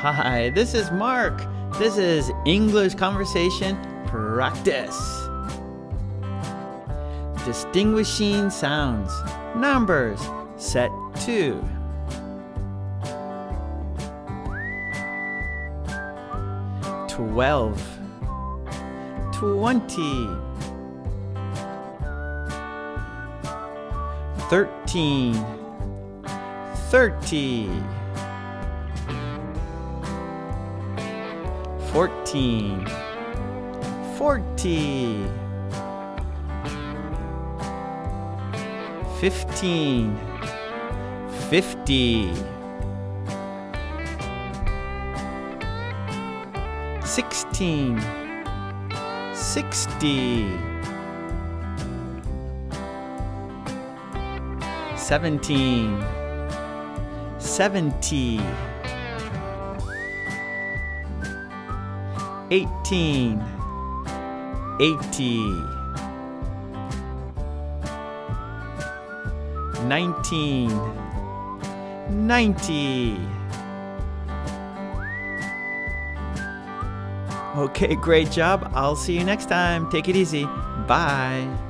Hi, this is Mark. This is English Conversation Practice. Distinguishing sounds. Numbers. Set 2. Twelve. Twenty. Thirteen. Thirty. Fourteen. Forty. Fifteen. Fifty. Sixteen. Sixty. Seventeen. Seventy. Eighteen. Eighty. Nineteen. Ninety. Okay, great job. I'll see you next time. Take it easy. Bye.